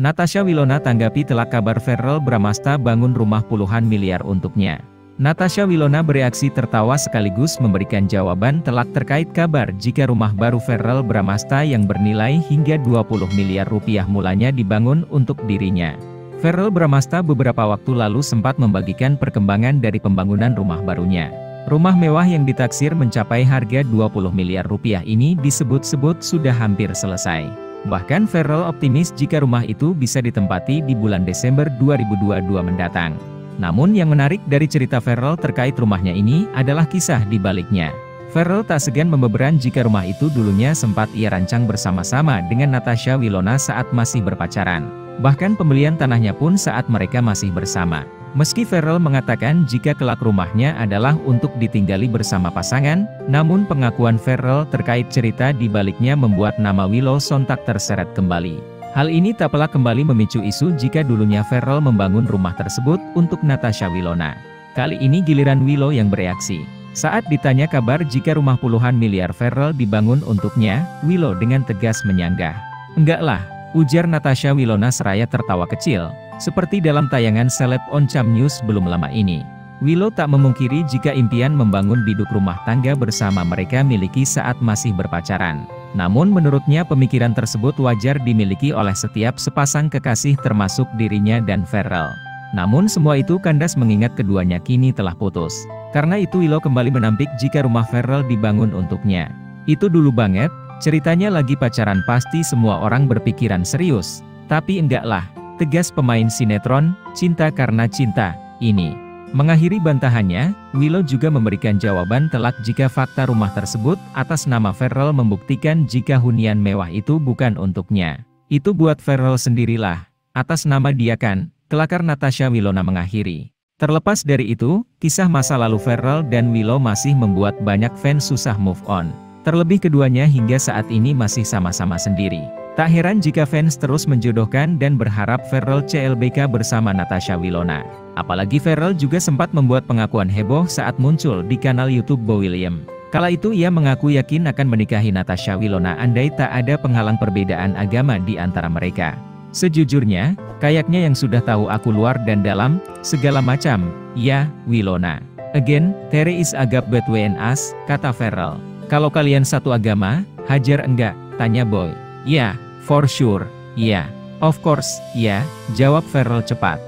Natasha Wilona tanggapi telah kabar Ferrell Bramasta bangun rumah puluhan miliar untuknya. Natasha Wilona bereaksi tertawa sekaligus memberikan jawaban telak terkait kabar jika rumah baru Ferrell Bramasta yang bernilai hingga 20 miliar rupiah mulanya dibangun untuk dirinya. Ferrell Bramasta beberapa waktu lalu sempat membagikan perkembangan dari pembangunan rumah barunya. Rumah mewah yang ditaksir mencapai harga 20 miliar rupiah ini disebut-sebut sudah hampir selesai. Bahkan Ferrell optimis jika rumah itu bisa ditempati di bulan Desember 2022 mendatang. Namun yang menarik dari cerita Ferrell terkait rumahnya ini adalah kisah di baliknya. Ferrell tak segan membeberan jika rumah itu dulunya sempat ia rancang bersama-sama dengan Natasha Wilona saat masih berpacaran. Bahkan pembelian tanahnya pun saat mereka masih bersama. Meski Ferrell mengatakan jika kelak rumahnya adalah untuk ditinggali bersama pasangan, namun pengakuan Ferrell terkait cerita di baliknya membuat nama Willow sontak terseret kembali. Hal ini tak pelak kembali memicu isu jika dulunya Ferrell membangun rumah tersebut untuk Natasha Wilona. Kali ini giliran Willow yang bereaksi. Saat ditanya kabar jika rumah puluhan miliar Ferrell dibangun untuknya, Willow dengan tegas menyanggah. Enggaklah, ujar Natasha Wilona seraya tertawa kecil, seperti dalam tayangan seleb on Cam News belum lama ini. Willow tak memungkiri jika impian membangun biduk rumah tangga bersama mereka miliki saat masih berpacaran. Namun menurutnya pemikiran tersebut wajar dimiliki oleh setiap sepasang kekasih termasuk dirinya dan Ferrell. Namun semua itu kandas mengingat keduanya kini telah putus. Karena itu Willow kembali menampik jika rumah Ferrell dibangun untuknya. Itu dulu banget, ceritanya lagi pacaran pasti semua orang berpikiran serius. Tapi enggaklah, tegas pemain sinetron, cinta karena cinta, ini. Mengakhiri bantahannya, Willow juga memberikan jawaban telak jika fakta rumah tersebut atas nama Ferrell membuktikan jika hunian mewah itu bukan untuknya. Itu buat Ferrell sendirilah. Atas nama dia kan, kelakar Natasha Wilona mengakhiri. Terlepas dari itu, kisah masa lalu Ferrell dan Willow masih membuat banyak fans susah move on. Terlebih keduanya hingga saat ini masih sama-sama sendiri. Tak heran jika fans terus menjodohkan dan berharap Ferrell CLBK bersama Natasha Wilona. Apalagi Ferrell juga sempat membuat pengakuan heboh saat muncul di kanal YouTube Bo William. Kala itu ia mengaku yakin akan menikahi Natasha Wilona andai tak ada penghalang perbedaan agama di antara mereka. Sejujurnya, kayaknya yang sudah tahu aku luar dan dalam, segala macam, ya, Wilona. Again, Terry is agap between us, kata Ferrell. Kalau kalian satu agama, hajar enggak, tanya Boy. Ya, for sure, ya. Of course, ya, jawab Ferrell cepat.